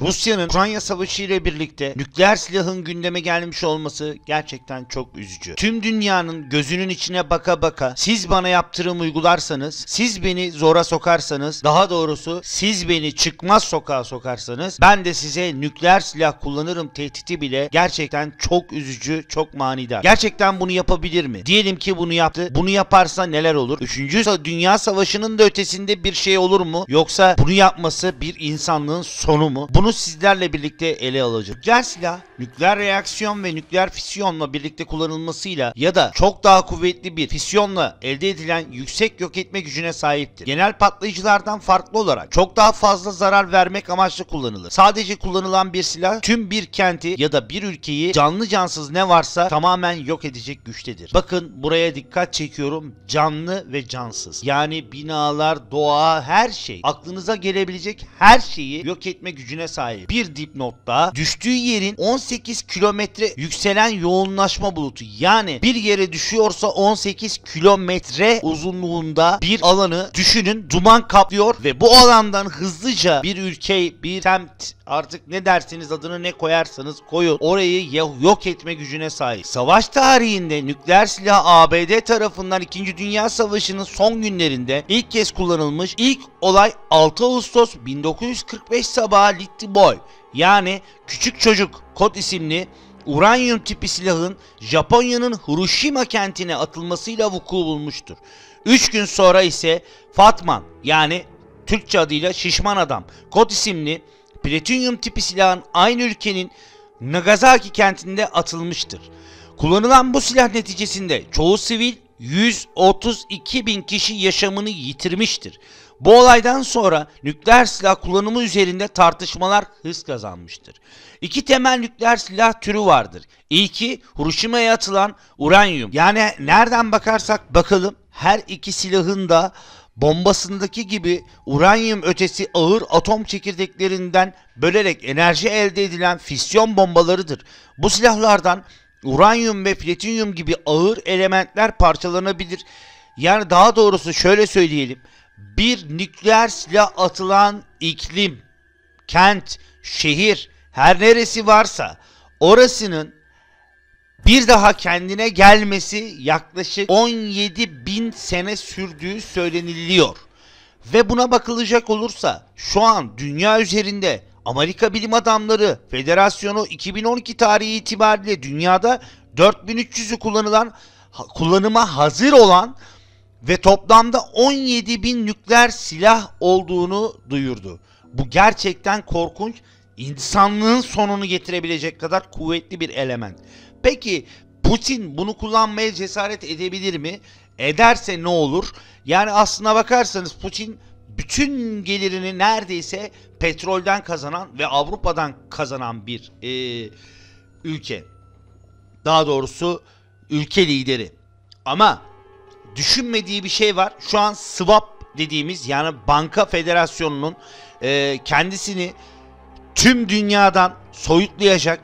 Rusya'nın Ukrayna Savaşı ile birlikte nükleer silahın gündeme gelmiş olması gerçekten çok üzücü. Tüm dünyanın gözünün içine baka baka siz bana yaptırım uygularsanız, siz beni zora sokarsanız, daha doğrusu siz beni çıkmaz sokağa sokarsanız ben de size nükleer silah kullanırım tehdidi bile gerçekten çok üzücü, çok manidar. Gerçekten bunu yapabilir mi? Diyelim ki bunu yaptı. Bunu yaparsa neler olur? Üçüncü Dünya Savaşı'nın da ötesinde bir şey olur mu? Yoksa bunu yapması bir insanlığın sonu mu? Bunu sizlerle birlikte ele alacağız. Nükleer silah, nükleer reaksiyon ve nükleer fisyonla birlikte kullanılmasıyla ya da çok daha kuvvetli bir fisyonla elde edilen yüksek yok etme gücüne sahiptir. Genel patlayıcılardan farklı olarak çok daha fazla zarar vermek amaçlı kullanılır. Sadece kullanılan bir silah tüm bir kenti ya da bir ülkeyi canlı cansız ne varsa tamamen yok edecek güçtedir. Bakın buraya dikkat çekiyorum. Canlı ve cansız. Yani binalar, doğa, her şey. Aklınıza gelebilecek her şeyi yok etme gücüne sahip. Bir dipnotta düştüğü yerin 18 kilometre yükselen yoğunlaşma bulutu. Yani bir yere düşüyorsa 18 kilometre uzunluğunda bir alanı düşünün duman kaplıyor ve bu alandan hızlıca bir ülke, bir semt artık ne dersiniz adını ne koyarsanız koyun orayı yok etme gücüne sahip. Savaş tarihinde nükleer silah ABD tarafından 2. Dünya Savaşı'nın son günlerinde ilk kez kullanılmış. İlk olay 6 Ağustos 1945 sabahı Little Boy yani küçük çocuk kod isimli uranyum tipi silahın Japonya'nın Hiroşima kentine atılmasıyla vuku bulmuştur. 3 gün sonra ise Fatman yani Türkçe adıyla Şişman Adam kod isimli platinyum tipi silahın aynı ülkenin Nagasaki kentinde atılmıştır. Kullanılan bu silah neticesinde çoğu sivil 132 bin kişi yaşamını yitirmiştir. Bu olaydan sonra nükleer silah kullanımı üzerinde tartışmalar hız kazanmıştır. İki temel nükleer silah türü vardır. İlki Hiroşima'ya atılan uranyum. Yani nereden bakarsak bakalım her iki silahın da bombasındaki gibi uranyum ötesi ağır atom çekirdeklerinden bölerek enerji elde edilen fisyon bombalarıdır. Bu silahlardan uranyum ve platinyum gibi ağır elementler parçalanabilir. Yani daha doğrusu şöyle söyleyelim. Bir nükleer silah atılan iklim, kent, şehir, her neresi varsa orasının bir daha kendine gelmesi yaklaşık 17 bin sene sürdüğü söyleniliyor. Ve buna bakılacak olursa şu an dünya üzerinde Amerika Bilim Adamları Federasyonu 2012 tarihi itibariyle dünyada 4300'ü kullanılan kullanıma hazır olan ve toplamda 17 bin nükleer silah olduğunu duyurdu. Bu gerçekten korkunç, insanlığın sonunu getirebilecek kadar kuvvetli bir element. Peki Putin bunu kullanmaya cesaret edebilir mi? Ederse ne olur? Yani aslına bakarsanız Putin bütün gelirini neredeyse petrolden kazanan ve Avrupa'dan kazanan bir eee, ülke. Daha doğrusu ülke lideri. Ama düşünmediği bir şey var. Şu an swap dediğimiz yani banka federasyonunun e, kendisini tüm dünyadan soyutlayacak,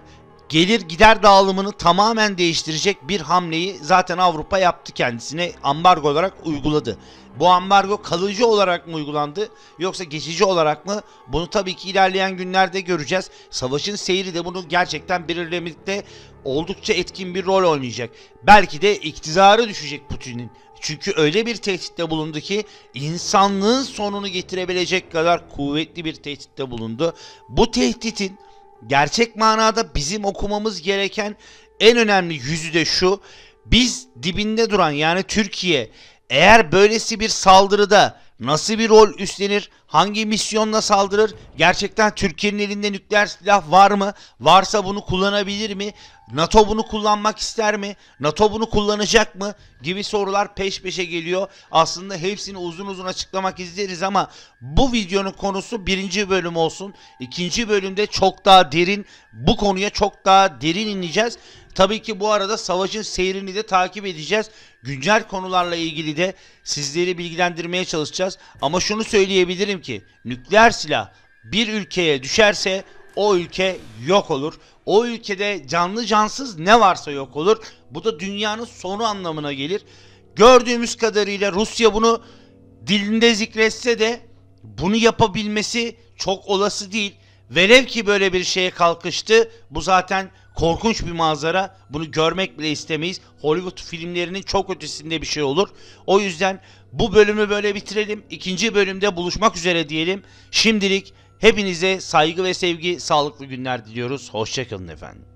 gelir gider dağılımını tamamen değiştirecek bir hamleyi zaten Avrupa yaptı kendisine ambargo olarak uyguladı. Bu ambargo kalıcı olarak mı uygulandı yoksa geçici olarak mı? Bunu tabii ki ilerleyen günlerde göreceğiz. Savaşın seyri de bunu gerçekten belirlemekte oldukça etkin bir rol oynayacak. Belki de iktidarı düşecek Putin'in. Çünkü öyle bir tehditte bulundu ki insanlığın sonunu getirebilecek kadar kuvvetli bir tehditte bulundu. Bu tehditin gerçek manada bizim okumamız gereken en önemli yüzü de şu. Biz dibinde duran yani Türkiye eğer böylesi bir saldırıda nasıl bir rol üstlenir, hangi misyonla saldırır, gerçekten Türkiye'nin elinde nükleer silah var mı, varsa bunu kullanabilir mi, NATO bunu kullanmak ister mi, NATO bunu kullanacak mı gibi sorular peş peşe geliyor. Aslında hepsini uzun uzun açıklamak izleriz ama bu videonun konusu birinci bölüm olsun. İkinci bölümde çok daha derin, bu konuya çok daha derin ineceğiz. Tabii ki bu arada savaşın seyrini de takip edeceğiz. Güncel konularla ilgili de sizleri bilgilendirmeye çalışacağız. Ama şunu söyleyebilirim ki nükleer silah bir ülkeye düşerse o ülke yok olur. O ülkede canlı cansız ne varsa yok olur. Bu da dünyanın sonu anlamına gelir. Gördüğümüz kadarıyla Rusya bunu dilinde zikretse de bunu yapabilmesi çok olası değil. Velev ki böyle bir şeye kalkıştı. Bu zaten korkunç bir manzara. Bunu görmek bile istemeyiz. Hollywood filmlerinin çok ötesinde bir şey olur. O yüzden bu bölümü böyle bitirelim. İkinci bölümde buluşmak üzere diyelim. Şimdilik hepinize saygı ve sevgi, sağlıklı günler diliyoruz. Hoşçakalın efendim.